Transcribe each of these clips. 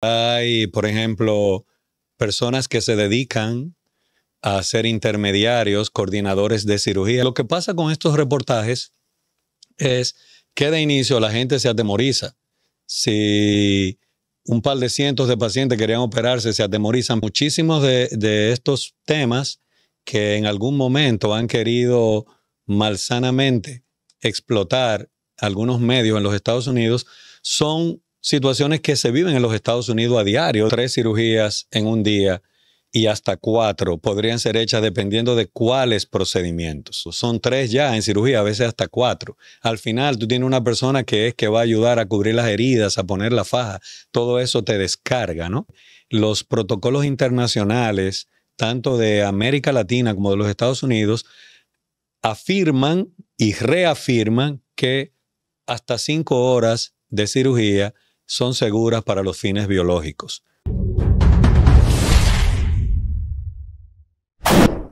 Hay, por ejemplo, personas que se dedican a ser intermediarios, coordinadores de cirugía. Lo que pasa con estos reportajes es que de inicio la gente se atemoriza. Si un par de cientos de pacientes querían operarse, se atemorizan. Muchísimos de, estos temas que en algún momento han querido malsanamente explotar algunos medios en los Estados Unidos son situaciones que se viven en los Estados Unidos a diario. Tres cirugías en un día y hasta cuatro podrían ser hechas dependiendo de cuáles procedimientos. Son tres ya en cirugía, a veces hasta cuatro. Al final tú tienes una persona que es que va a ayudar a cubrir las heridas, a poner la faja. Todo eso te descarga, ¿no? Los protocolos internacionales, tanto de América Latina como de los Estados Unidos, afirman y reafirman que hasta cinco horas de cirugía son seguras para los fines biológicos.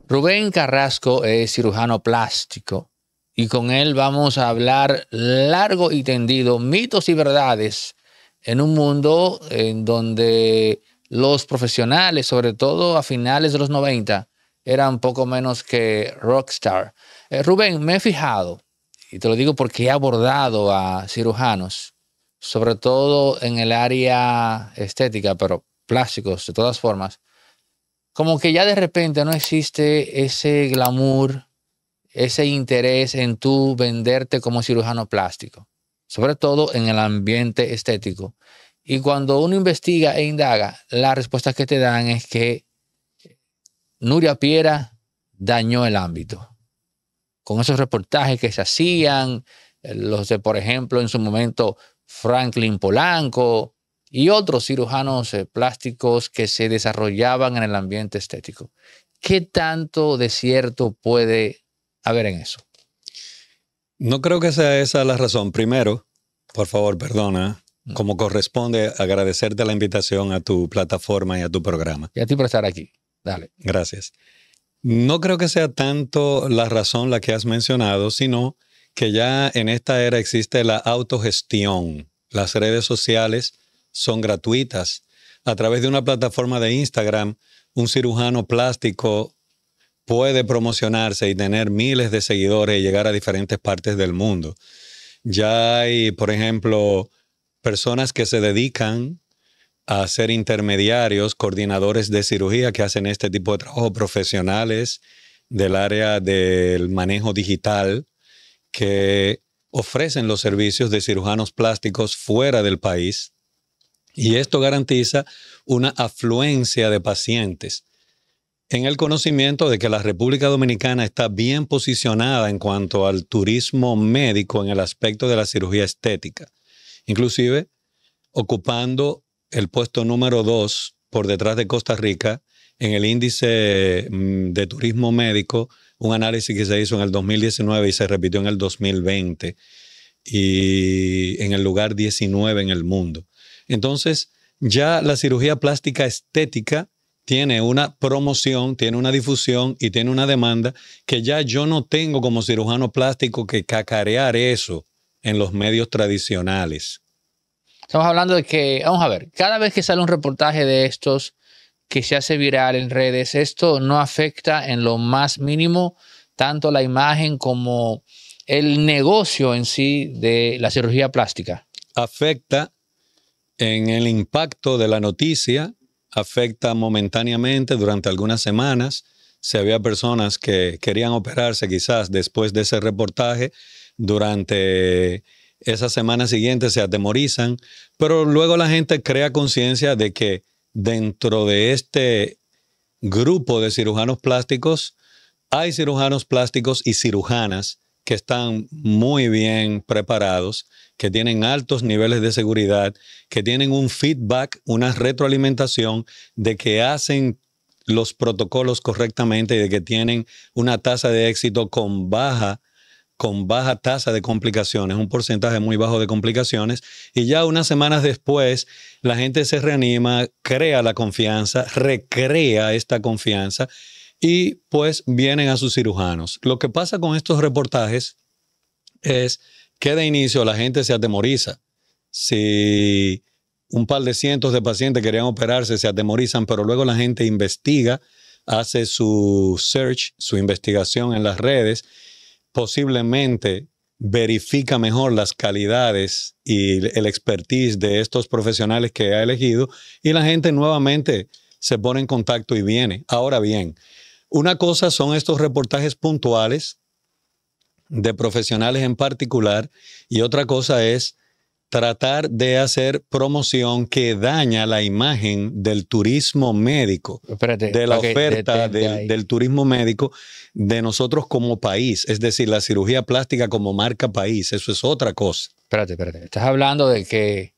Rubén Carrasco es cirujano plástico y con él vamos a hablar largo y tendido, mitos y verdades en un mundo en donde los profesionales, sobre todo a finales de los 90, eran poco menos que rockstar. Eh, Rubén, me he fijado, y te lo digo porque he abordado a cirujanos, sobre todo en el área estética, pero plásticos de todas formas, como que ya de repente no existe ese glamour, ese interés en tú venderte como cirujano plástico, sobre todo en el ambiente estético. Y cuando uno investiga e indaga, la respuesta que te dan es que Nuria Piera dañó el ámbito. Con esos reportajes que se hacían, los de, por ejemplo, en su momento Franklin Polanco, y otros cirujanos eh, plásticos que se desarrollaban en el ambiente estético. ¿Qué tanto de cierto puede haber en eso? No creo que sea esa la razón. Primero, por favor, perdona, mm. como corresponde, agradecerte la invitación a tu plataforma y a tu programa. Y a ti por estar aquí. Dale. Gracias. No creo que sea tanto la razón la que has mencionado, sino que ya en esta era existe la autogestión. Las redes sociales son gratuitas. A través de una plataforma de Instagram, un cirujano plástico puede promocionarse y tener miles de seguidores y llegar a diferentes partes del mundo. Ya hay, por ejemplo, personas que se dedican a ser intermediarios, coordinadores de cirugía que hacen este tipo de trabajo, profesionales del área del manejo digital que ofrecen los servicios de cirujanos plásticos fuera del país y esto garantiza una afluencia de pacientes en el conocimiento de que la República Dominicana está bien posicionada en cuanto al turismo médico en el aspecto de la cirugía estética, inclusive ocupando el puesto número dos por detrás de Costa Rica en el índice mm, de turismo médico, un análisis que se hizo en el 2019 y se repitió en el 2020 y en el lugar 19 en el mundo. Entonces, ya la cirugía plástica estética tiene una promoción, tiene una difusión y tiene una demanda que ya yo no tengo como cirujano plástico que cacarear eso en los medios tradicionales. Estamos hablando de que, vamos a ver, cada vez que sale un reportaje de estos que se hace viral en redes, esto no afecta en lo más mínimo tanto la imagen como el negocio en sí de la cirugía plástica. Afecta en el impacto de la noticia, afecta momentáneamente durante algunas semanas. Si había personas que querían operarse quizás después de ese reportaje, durante esas semanas siguientes se atemorizan, pero luego la gente crea conciencia de que dentro de este grupo de cirujanos plásticos hay cirujanos plásticos y cirujanas que están muy bien preparados, que tienen altos niveles de seguridad, que tienen un feedback, una retroalimentación de que hacen los protocolos correctamente y de que tienen una tasa de éxito con baja con baja tasa de complicaciones, un porcentaje muy bajo de complicaciones, y ya unas semanas después la gente se reanima, crea la confianza, recrea esta confianza y pues vienen a sus cirujanos. Lo que pasa con estos reportajes es que de inicio la gente se atemoriza. Si un par de cientos de pacientes querían operarse, se atemorizan, pero luego la gente investiga, hace su search, su investigación en las redes, posiblemente verifica mejor las calidades y el expertise de estos profesionales que ha elegido y la gente nuevamente se pone en contacto y viene. Ahora bien, una cosa son estos reportajes puntuales de profesionales en particular y otra cosa es tratar de hacer promoción que daña la imagen del turismo médico, de la oferta del, turismo médico de nosotros como país, es decir, la cirugía plástica como marca país, eso es otra cosa. Espérate, espérate, estás hablando de que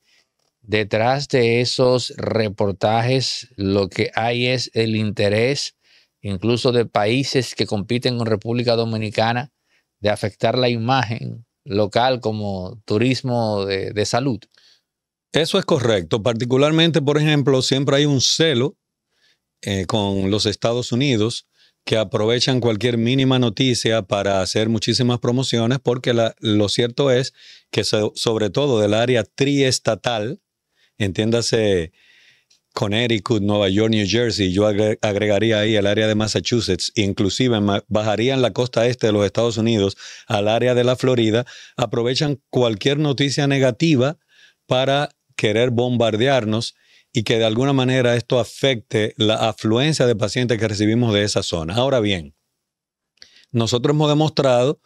detrás de esos reportajes lo que hay es el interés incluso de países que compiten con República Dominicana de afectar la imagen local como turismo de, salud. Eso es correcto. Particularmente, por ejemplo, siempre hay un celo eh, con los Estados Unidos que aprovechan cualquier mínima noticia para hacer muchísimas promociones, porque lo cierto es que sobre todo del área triestatal, entiéndase Connecticut, Nueva York, New Jersey, yo agregaría ahí el área de Massachusetts, inclusive bajarían la costa este de los Estados Unidos al área de la Florida, aprovechan cualquier noticia negativa para querer bombardearnos y que de alguna manera esto afecte la afluencia de pacientes que recibimos de esa zona. Ahora bien, nosotros hemos demostrado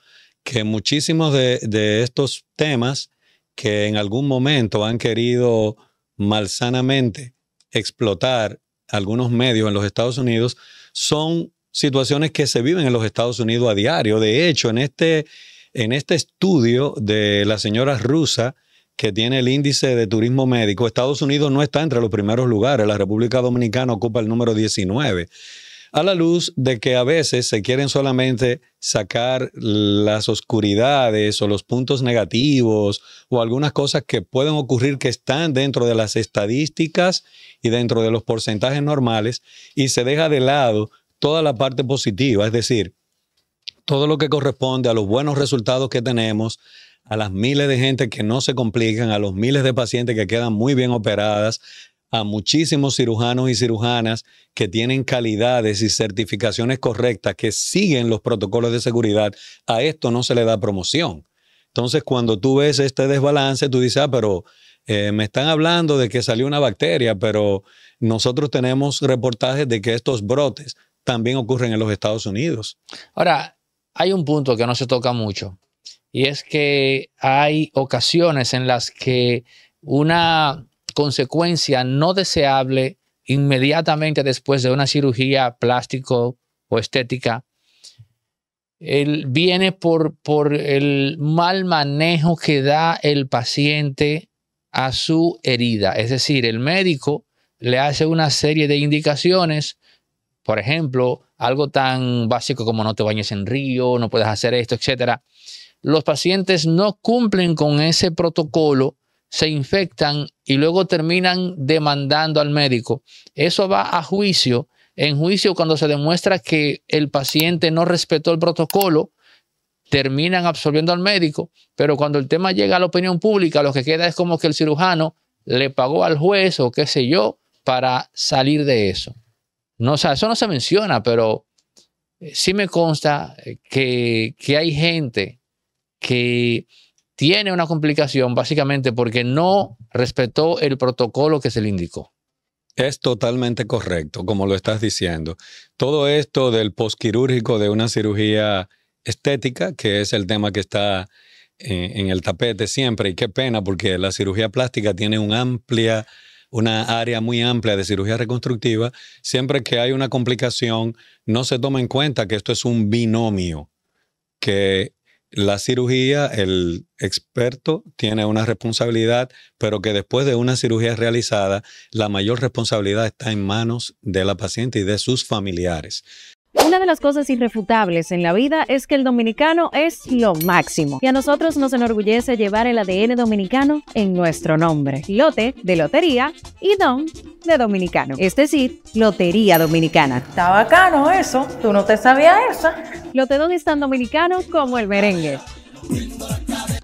que muchísimos de, de estos temas que en algún momento han querido malsanamente explotar algunos medios en los Estados Unidos son situaciones que se viven en los Estados Unidos a diario. De hecho, en este, en este estudio de la señora rusa que tiene el índice de turismo médico, Estados Unidos no está entre los primeros lugares. La República Dominicana ocupa el número 19 a la luz de que a veces se quieren solamente sacar las oscuridades o los puntos negativos o algunas cosas que pueden ocurrir que están dentro de las estadísticas y dentro de los porcentajes normales y se deja de lado toda la parte positiva, es decir, todo lo que corresponde a los buenos resultados que tenemos, a las miles de gente que no se complican, a los miles de pacientes que quedan muy bien operadas, a muchísimos cirujanos y cirujanas que tienen calidades y certificaciones correctas, que siguen los protocolos de seguridad, a esto no se le da promoción. Entonces, cuando tú ves este desbalance, tú dices, ah, pero eh, me están hablando de que salió una bacteria, pero nosotros tenemos reportajes de que estos brotes también ocurren en los Estados Unidos. Ahora, hay un punto que no se toca mucho, y es que hay ocasiones en las que una consecuencia no deseable inmediatamente después de una cirugía plástico o estética viene por, por el mal manejo que da el paciente a su herida. Es decir, el médico le hace una serie de indicaciones, por ejemplo, algo tan básico como no te bañes en río, no puedes hacer esto, etc. Los pacientes no cumplen con ese protocolo se infectan y luego terminan demandando al médico. Eso va a juicio. En juicio, cuando se demuestra que el paciente no respetó el protocolo, terminan absolviendo al médico, pero cuando el tema llega a la opinión pública, lo que queda es como que el cirujano le pagó al juez o qué sé yo para salir de eso. No, eso no se menciona, pero eh, sí me consta que, que hay gente que tiene una complicación básicamente porque no respetó el protocolo que se le indicó. Es totalmente correcto, como lo estás diciendo. Todo esto del posquirúrgico de una cirugía estética, que es el tema que está en, el tapete siempre, y qué pena porque la cirugía plástica tiene una amplia, una área muy amplia de cirugía reconstructiva. Siempre que hay una complicación, no se toma en cuenta que esto es un binomio, que la cirugía, el experto tiene una responsabilidad, pero que después de una cirugía realizada, la mayor responsabilidad está en manos de la paciente y de sus familiares. Una de las cosas irrefutables en la vida es que el dominicano es lo máximo y a nosotros nos enorgullece llevar el ADN dominicano en nuestro nombre. Lote de lotería y don de dominicano, es decir, Lotería Dominicana. Está bacano eso, tú no te sabías eso. Lotedón es tan dominicano como el merengue.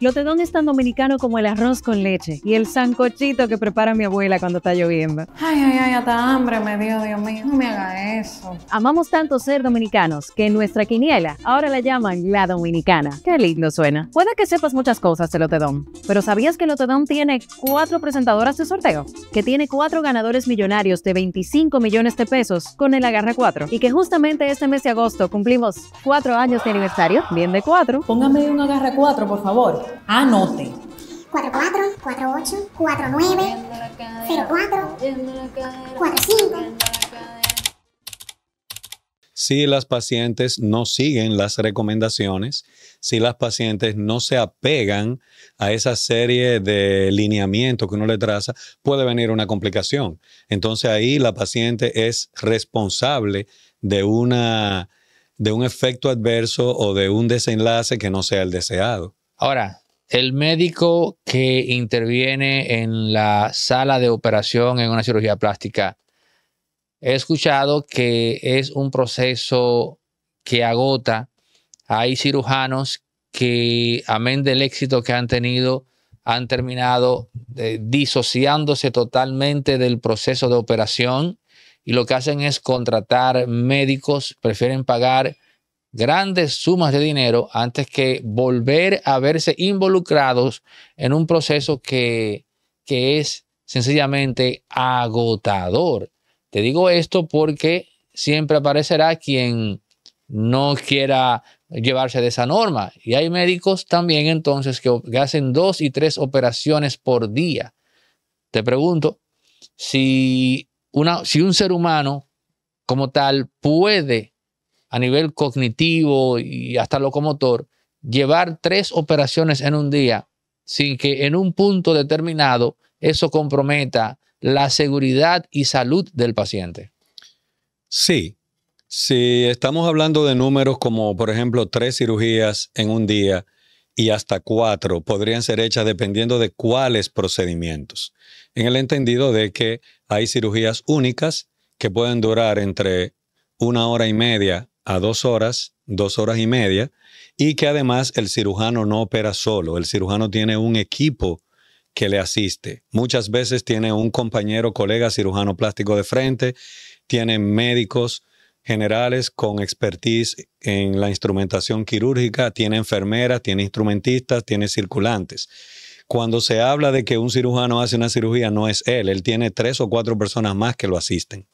Lotedón es tan dominicano como el arroz con leche y el sancochito que prepara mi abuela cuando está lloviendo. Ay, ay, ay, hasta hambre me dio, Dios mío. No me haga eso. Amamos tanto ser dominicanos que en nuestra quiniela ahora la llaman la dominicana. Qué lindo suena. Puede que sepas muchas cosas de Lotedón, pero ¿sabías que Lotedón tiene cuatro presentadoras de sorteo? Que tiene cuatro ganadores millonarios de 25 millones de pesos con el Agarra 4 y que justamente este mes de agosto cumplimos cuatro años de aniversario, bien de cuatro. Póngame un agarra 4, por favor. Anote. 44, 48, 49, 04, 45. Si las pacientes no siguen las recomendaciones, si las pacientes no se apegan a esa serie de lineamientos que uno le traza, puede venir una complicación. Entonces ahí la paciente es responsable de una de un efecto adverso o de un desenlace que no sea el deseado. Ahora, el médico que interviene en la sala de operación en una cirugía plástica, he escuchado que es un proceso que agota. Hay cirujanos que, amén del éxito que han tenido, han terminado eh, disociándose totalmente del proceso de operación y lo que hacen es contratar médicos, prefieren pagar grandes sumas de dinero antes que volver a verse involucrados en un proceso que, que es sencillamente agotador. Te digo esto porque siempre aparecerá quien no quiera llevarse de esa norma. Y hay médicos también entonces que, hacen dos y tres operaciones por día. Te pregunto si si un ser humano como tal puede a nivel cognitivo y hasta locomotor llevar tres operaciones en un día sin que en un punto determinado eso comprometa la seguridad y salud del paciente. Sí, si estamos hablando de números como por ejemplo tres cirugías en un día y hasta cuatro podrían ser hechas dependiendo de cuáles procedimientos en el entendido de que hay cirugías únicas que pueden durar entre una hora y media a dos horas, dos horas y media, y que además el cirujano no opera solo, el cirujano tiene un equipo que le asiste. Muchas veces tiene un compañero, colega cirujano plástico de frente, tiene médicos generales con expertise en la instrumentación quirúrgica, tiene enfermeras, tiene instrumentistas, tiene circulantes. Cuando se habla de que un cirujano hace una cirugía, no es él, él tiene tres o cuatro personas más que lo asisten.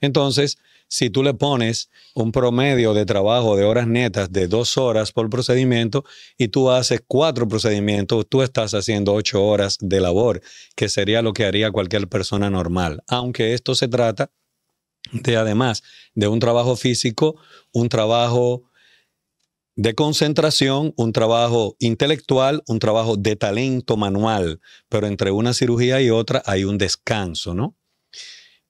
Entonces, si tú le pones un promedio de trabajo de horas netas de dos horas por procedimiento y tú haces cuatro procedimientos, tú estás haciendo ocho horas de labor, que sería lo que haría cualquier persona normal. Aunque esto se trata de, además de un trabajo físico, un trabajo de concentración, un trabajo intelectual, un trabajo de talento manual, pero entre una cirugía y otra hay un descanso, ¿no?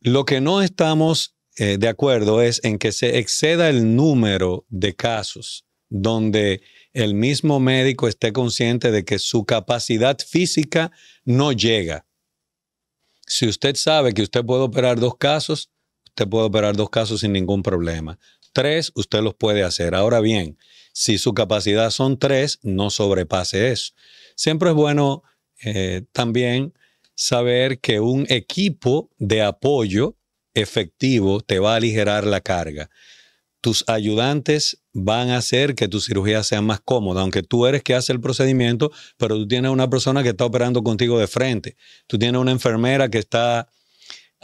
Lo que no estamos eh, de acuerdo es en que se exceda el número de casos donde el mismo médico esté consciente de que su capacidad física no llega. Si usted sabe que usted puede operar dos casos, usted puede operar dos casos sin ningún problema. Tres, usted los puede hacer. Ahora bien, si su capacidad son tres, no sobrepase eso. Siempre es bueno eh, también saber que un equipo de apoyo efectivo te va a aligerar la carga. Tus ayudantes van a hacer que tu cirugía sea más cómoda, aunque tú eres que hace el procedimiento, pero tú tienes una persona que está operando contigo de frente. Tú tienes una enfermera que está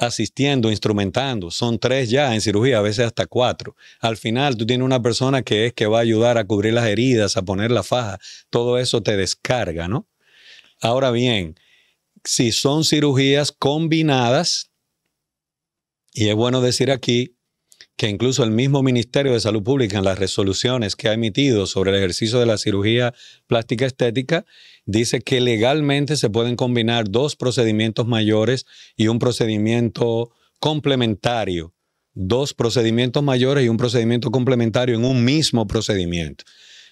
asistiendo, instrumentando. Son tres ya en cirugía, a veces hasta cuatro. Al final tú tienes una persona que es que va a ayudar a cubrir las heridas, a poner la faja. Todo eso te descarga, ¿no? Ahora bien, si son cirugías combinadas, y es bueno decir aquí que incluso el mismo Ministerio de Salud Pública en las resoluciones que ha emitido sobre el ejercicio de la cirugía plástica estética dice que legalmente se pueden combinar dos procedimientos mayores y un procedimiento complementario. Dos procedimientos mayores y un procedimiento complementario en un mismo procedimiento.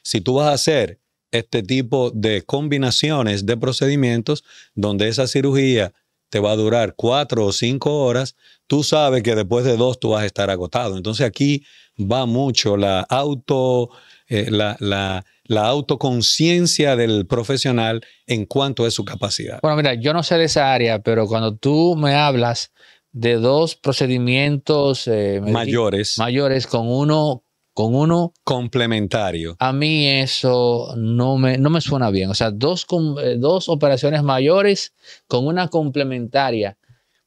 Si tú vas a hacer este tipo de combinaciones de procedimientos donde esa cirugía te va a durar cuatro o cinco horas, tú sabes que después de dos tú vas a estar agotado. Entonces aquí va mucho la auto, eh, la, la, la autoconciencia del profesional en cuanto a su capacidad. Bueno, mira, yo no sé de esa área, pero cuando tú me hablas de dos procedimientos eh, Mayores, mayores con uno, con uno, complementario. a mí eso no me, no me suena bien. O sea, dos, eh, dos operaciones mayores con una complementaria.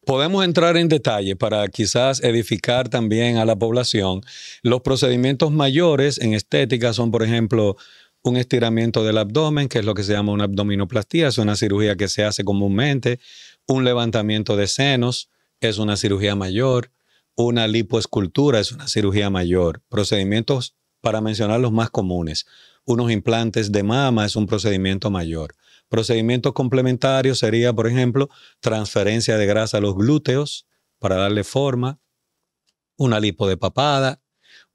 Podemos entrar en detalle para quizás edificar también a la población. Los procedimientos mayores en estética son, por ejemplo, un estiramiento del abdomen, que es lo que se llama una abdominoplastía, es una cirugía que se hace comúnmente, un levantamiento de senos, es una cirugía mayor, una lipoescultura es una cirugía mayor, procedimientos para mencionar los más comunes, unos implantes de mama es un procedimiento mayor. Procedimientos complementarios sería, por ejemplo, transferencia de grasa a los glúteos para darle forma, una lipo de papada,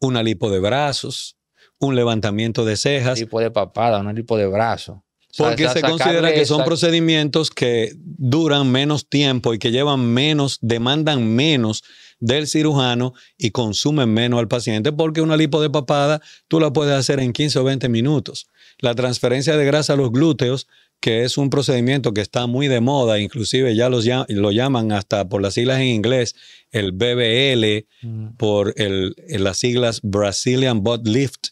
una lipo de brazos, un levantamiento de cejas, tipo de papada, un tipo de brazo. Porque se considera que son esa- procedimientos que duran menos tiempo y que llevan menos, demandan menos del cirujano y consumen menos al paciente, porque una lipo de papada tú la puedes hacer en 15 o 20 minutos. La transferencia de grasa a los glúteos, que es un procedimiento que está muy de moda, inclusive ya los, lo llaman hasta por las siglas en inglés, el BBL, Mm, por el, las siglas Brazilian Butt Lift,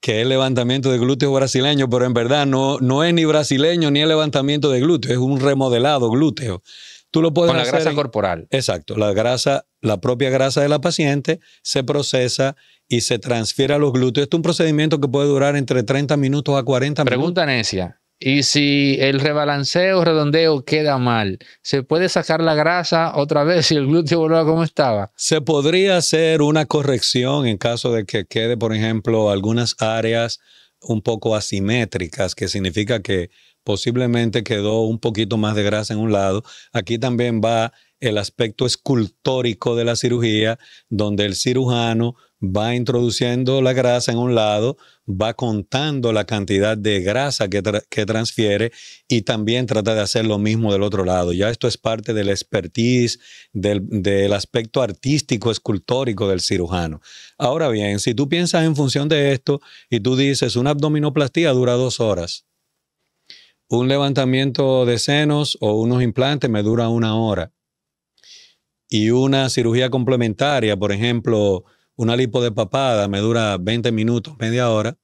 que es el levantamiento de glúteos brasileño, pero en verdad no, no es ni brasileño ni el levantamiento de glúteos, es un remodelado glúteo. Tú lo puedes Con la hacer grasa en- corporal. Exacto, la grasa, la propia grasa de la paciente se procesa y se transfiere a los glúteos. Este es un procedimiento que puede durar entre 30 minutos a 40 minutos. Pregunta necia. Y si el rebalanceo, redondeo queda mal, ¿se puede sacar la grasa otra vez si el glúteo vuelve como estaba? Se podría hacer una corrección en caso de que quede, por ejemplo, algunas áreas un poco asimétricas, que significa que posiblemente quedó un poquito más de grasa en un lado. Aquí también va el aspecto escultórico de la cirugía, donde el cirujano va introduciendo la grasa en un lado, va contando la cantidad de grasa que, tra- que transfiere y también trata de hacer lo mismo del otro lado. Ya esto es parte del expertise, del, del aspecto artístico, escultórico del cirujano. Ahora bien, si tú piensas en función de esto y tú dices, una abdominoplastía dura dos horas, un levantamiento de senos o unos implantes me dura una hora. Y una cirugía complementaria, por ejemplo, una lipo de papada me dura 20 minutos, media hora.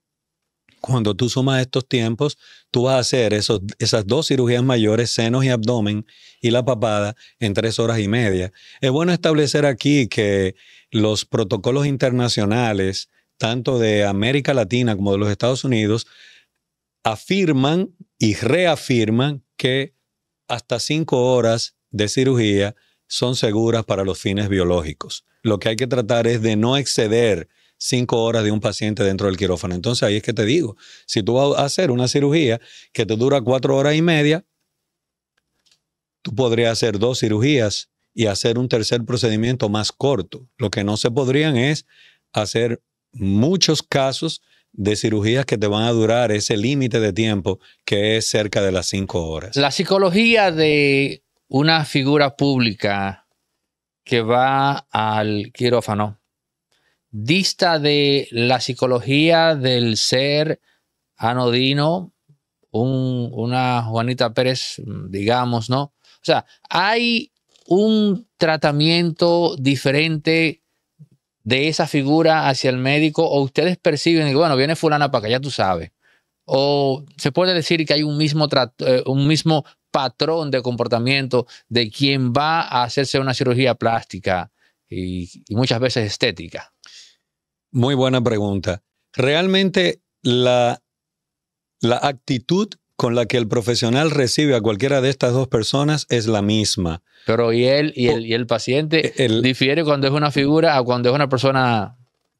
Cuando tú sumas estos tiempos, tú vas a hacer esos, esas dos cirugías mayores, senos y abdomen, y la papada en tres horas y media. Es bueno establecer aquí que los protocolos internacionales, tanto de América Latina como de los Estados Unidos, afirman y reafirman que hasta cinco horas de cirugía son seguras para los fines biológicos. Lo que hay que tratar es de no exceder cinco horas de un paciente dentro del quirófano. Entonces ahí es que te digo, si tú vas a hacer una cirugía que te dura cuatro horas y media, tú podrías hacer dos cirugías y hacer un tercer procedimiento más corto. Lo que no se podrían es hacer muchos casos de cirugías que te van a durar ese límite de tiempo que es cerca de las cinco horas. La psicología de una figura pública que va al quirófano dista de la psicología del ser anodino, un- una Juanita Pérez, digamos, ¿no? O sea, hay un tratamiento diferente de esa figura hacia el médico o ustedes perciben bueno, viene fulana para acá, ya tú sabes. O se puede decir que hay un mismo, trat- eh, un mismo patrón de comportamiento de quien va a hacerse una cirugía plástica y, y muchas veces estética. Muy buena pregunta. Realmente la, la actitud con la que el profesional recibe a cualquiera de estas dos personas es la misma. Pero y él y el, y el paciente El- difiere cuando es una figura a cuando es una persona.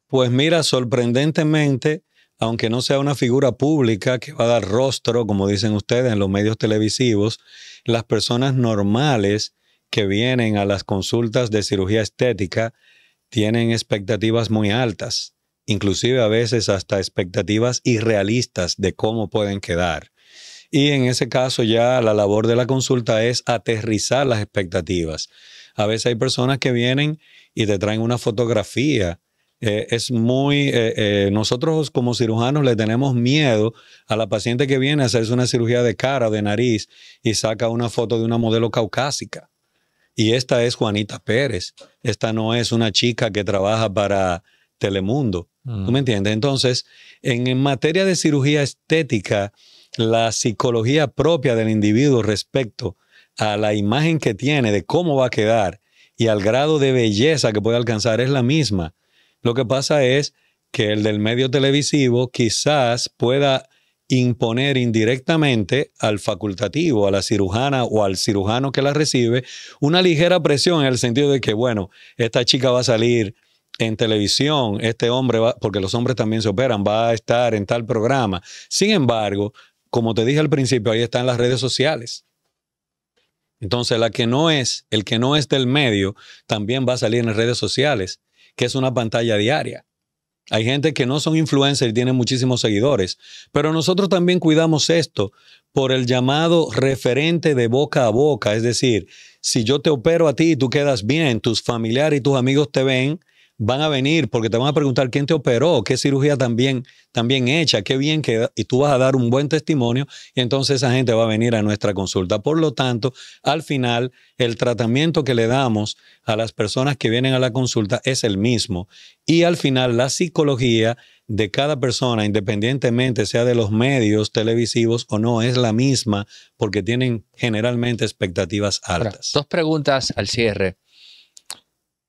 Pues mira, sorprendentemente, aunque no sea una figura pública que va a dar rostro, como dicen ustedes en los medios televisivos, las personas normales que vienen a las consultas de cirugía estética tienen expectativas muy altas, inclusive a veces hasta expectativas irrealistas de cómo pueden quedar. Y en ese caso ya la labor de la consulta es aterrizar las expectativas. A veces hay personas que vienen y te traen una fotografía. Eh, es muy, eh, eh, nosotros como cirujanos le tenemos miedo a la paciente que viene a hacerse una cirugía de cara o de nariz y saca una foto de una modelo caucásica. Y esta es Juanita Pérez. Esta no es una chica que trabaja para Telemundo. ¿Tú me entiendes? Entonces, en, en materia de cirugía estética, la psicología propia del individuo respecto a la imagen que tiene de cómo va a quedar y al grado de belleza que puede alcanzar es la misma. Lo que pasa es que el del medio televisivo quizás pueda imponer indirectamente al facultativo, a la cirujana o al cirujano que la recibe, una ligera presión en el sentido de que, bueno, esta chica va a salir en televisión, este hombre va, porque los hombres también se operan, va a estar en tal programa. Sin embargo, como te dije al principio, ahí están las redes sociales. Entonces, la que no es, el que no es del medio, también va a salir en las redes sociales, que es una pantalla diaria. Hay gente que no son influencers y tienen muchísimos seguidores, pero nosotros también cuidamos esto por el llamado referente de boca a boca, es decir, si yo te opero a ti y tú quedas bien, tus familiares y tus amigos te ven, van a venir porque te van a preguntar quién te operó, qué cirugía también, también hecha, qué bien queda, y tú vas a dar un buen testimonio y entonces esa gente va a venir a nuestra consulta. Por lo tanto, al final, el tratamiento que le damos a las personas que vienen a la consulta es el mismo y al final la psicología de cada persona, independientemente sea de los medios televisivos o no, es la misma porque tienen generalmente expectativas altas. Dos preguntas al cierre.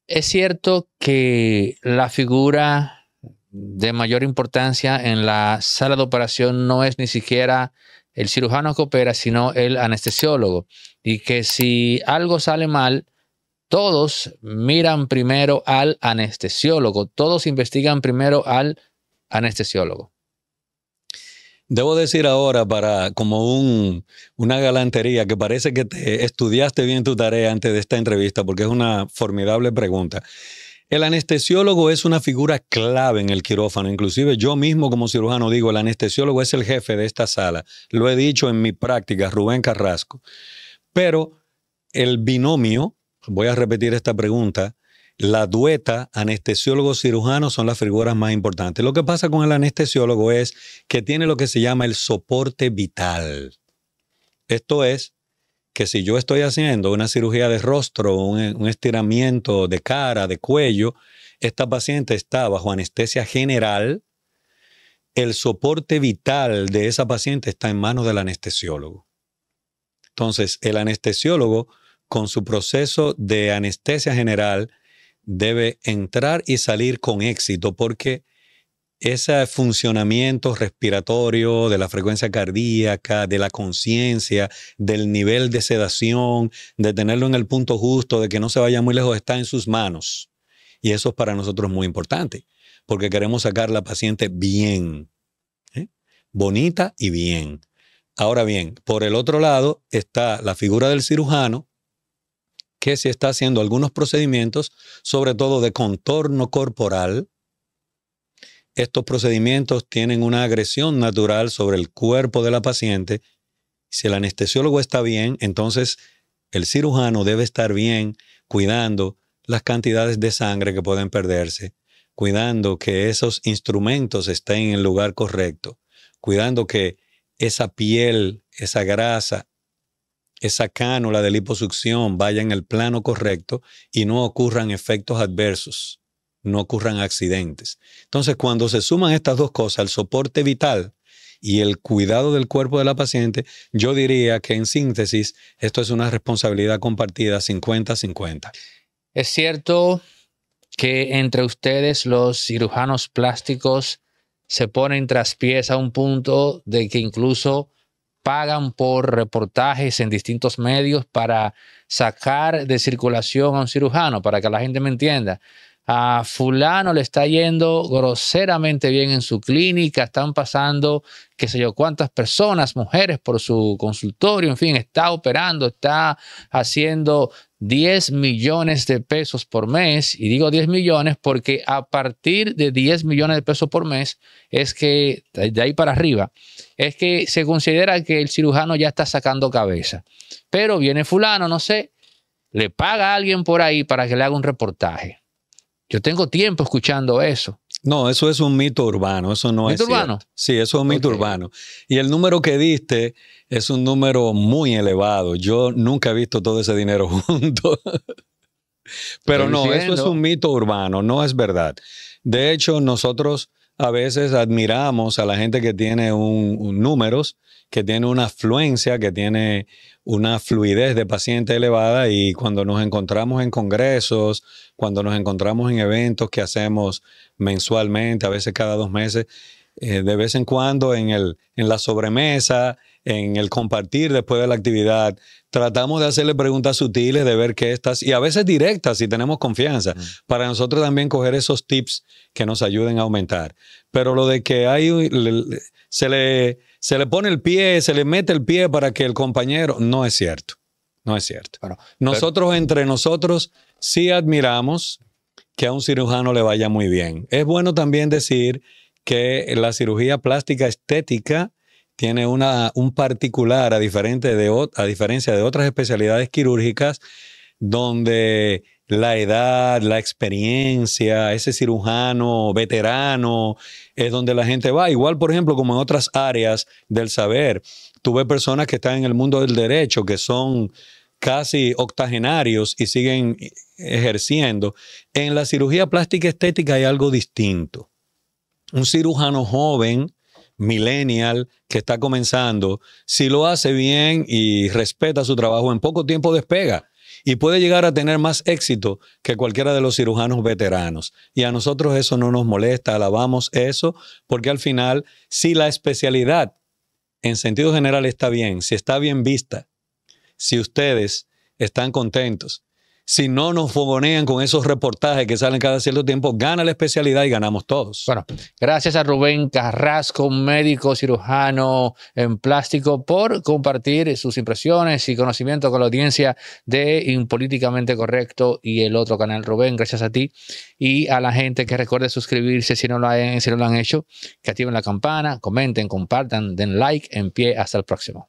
Es cierto que la figura de mayor importancia en la sala de operación no es ni siquiera el cirujano que opera, sino el anestesiólogo. Y que si algo sale mal, todos miran primero al anestesiólogo, todos investigan primero al anestesiólogo. Debo decir ahora, para como un, una galantería, que parece que te estudiaste bien tu tarea antes de esta entrevista, porque es una formidable pregunta. El anestesiólogo es una figura clave en el quirófano. Inclusive yo mismo como cirujano digo, el anestesiólogo es el jefe de esta sala. Lo he dicho en mi práctica, Rubén Carrasco. Pero el binomio, voy a repetir esta pregunta, la dueta, anestesiólogo cirujano son las figuras más importantes. Lo que pasa con el anestesiólogo es que tiene lo que se llama el soporte vital. Esto es que si yo estoy haciendo una cirugía de rostro, un, un estiramiento de cara, de cuello, esta paciente está bajo anestesia general, el soporte vital de esa paciente está en manos del anestesiólogo. Entonces, el anestesiólogo, con su proceso de anestesia general, debe entrar y salir con éxito porque ese funcionamiento respiratorio de la frecuencia cardíaca, de la conciencia, del nivel de sedación, de tenerlo en el punto justo, de que no se vaya muy lejos, está en sus manos. Y eso es para nosotros muy importante, porque queremos sacar la paciente bien, ¿eh? bonita y bien. Ahora bien, por el otro lado está la figura del cirujano, que se está haciendo algunos procedimientos, sobre todo de contorno corporal. Estos procedimientos tienen una agresión natural sobre el cuerpo de la paciente. Si el anestesiólogo está bien, entonces el cirujano debe estar bien cuidando las cantidades de sangre que pueden perderse, cuidando que esos instrumentos estén en el lugar correcto, cuidando que esa piel, esa grasa, esa cánula de liposucción vaya en el plano correcto y no ocurran efectos adversos, no ocurran accidentes. Entonces, cuando se suman estas dos cosas, el soporte vital y el cuidado del cuerpo de la paciente, yo diría que en síntesis esto es una responsabilidad compartida 50-50. Es cierto que entre ustedes los cirujanos plásticos se ponen tras pies a un punto de que incluso pagan por reportajes en distintos medios para sacar de circulación a un cirujano, para que la gente me entienda. A fulano le está yendo groseramente bien en su clínica, están pasando qué sé yo cuántas personas, mujeres por su consultorio, en fin, está operando, está haciendo 10 millones de pesos por mes. Y digo 10 millones porque a partir de 10 millones de pesos por mes es que, de ahí para arriba, es que se considera que el cirujano ya está sacando cabeza. Pero viene fulano, no sé, le paga a alguien por ahí para que le haga un reportaje. Yo tengo tiempo escuchando eso. No, eso es un mito urbano, eso no ¿Mito es urbano? cierto. Sí, eso es un mito urbano. Y el número que diste es un número muy elevado. Yo nunca he visto todo ese dinero junto. Pero Estoy no, eso es un mito urbano, no es verdad. De hecho, nosotros a veces admiramos a la gente que tiene un, un números, que tiene una afluencia, que tiene una fluidez de paciente elevada y cuando nos encontramos en congresos, cuando nos encontramos en eventos que hacemos mensualmente, a veces cada dos meses, eh, de vez en cuando en, el, en la sobremesa, en el compartir después de la actividad, tratamos de hacerle preguntas sutiles, de ver qué estas, y a veces directas si tenemos confianza, para nosotros también coger esos tips que nos ayuden a aumentar. Pero lo de que hay, se, le, se le pone el pie, se le mete el pie para que el compañero, no es cierto, no es cierto. Bueno, Nosotros entre nosotros sí admiramos que a un cirujano le vaya muy bien. Es bueno también decir que la cirugía plástica estética tiene una, un particular a, diferente a diferencia de otras especialidades quirúrgicas donde la edad, la experiencia, ese cirujano veterano es donde la gente va. Igual, por ejemplo, como en otras áreas del saber. Tuve personas que están en el mundo del derecho que son casi octogenarios y siguen ejerciendo. En la cirugía plástica estética hay algo distinto. Un cirujano joven, millennial, que está comenzando, si lo hace bien y respeta su trabajo, en poco tiempo despega y puede llegar a tener más éxito que cualquiera de los cirujanos veteranos. Y a nosotros eso no nos molesta, alabamos eso, porque al final, si la especialidad en sentido general está bien, si está bien vista, si ustedes están contentos, si no nos fogonean con esos reportajes que salen cada cierto tiempo, gana la especialidad y ganamos todos. Bueno, gracias a Rubén Carrasco, médico cirujano en plástico, por compartir sus impresiones y conocimiento con la audiencia de Impolíticamente Correcto y el otro canal. Rubén, gracias a ti y a la gente que recuerde suscribirse si no lo han, hecho, que activen la campana, comenten, compartan, den like, en pie. Hasta el próximo.